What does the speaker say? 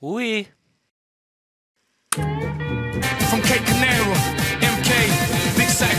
Oui. From Cape Canaveral, MK, Big Sack